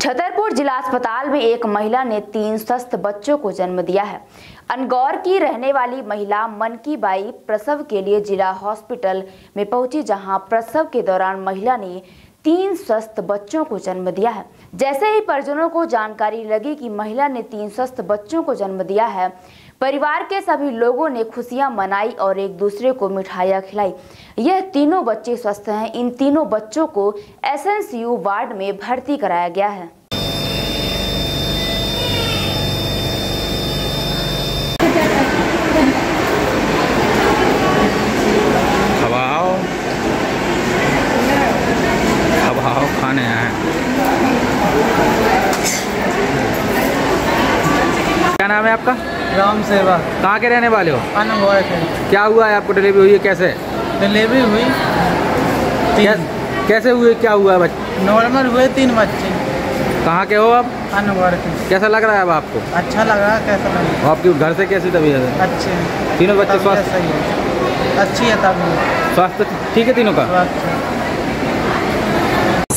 छतरपुर जिला अस्पताल में एक महिला ने तीन स्वस्थ बच्चों को जन्म दिया है। अनगौर की रहने वाली महिला मन की बाई प्रसव के लिए जिला हॉस्पिटल में पहुँची, जहाँ प्रसव के दौरान महिला ने तीन स्वस्थ बच्चों को जन्म दिया है। जैसे ही परिजनों को जानकारी लगी कि महिला ने तीन स्वस्थ बच्चों को जन्म दिया है, परिवार के सभी लोगों ने खुशियाँ मनाई और एक दूसरे को मिठाइयाँ खिलाई। यह तीनों बच्चे स्वस्थ हैं। इन तीनों बच्चों को एसएनसीयू वार्ड में भर्ती कराया गया है। खवाओ खाने हैं। क्या नाम है आपका? राम सेवा। कहाँ के रहने वाले हो? क्या हुआ है आपको डिलीवरी हुई है? कैसे? डिलीवरी हुई कैसे हुए क्या हुआ है बच्चे नॉर्मल हुए तीन बच्चे। कहाँ के हो आप? अनवॉय थे कैसा लग रहा है अब आपको? अच्छा लगा कैसा लगा और आपके घर से कैसी तबीयत है? अच्छे तीनों बच्चे तबीयत स्वस्थ? सही है। अच्छी है तबीयत। स्वास्थ्य ठीक है तीनों का? स्वास्थ्य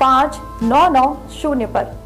पाँच नौ नौ शून्य पर।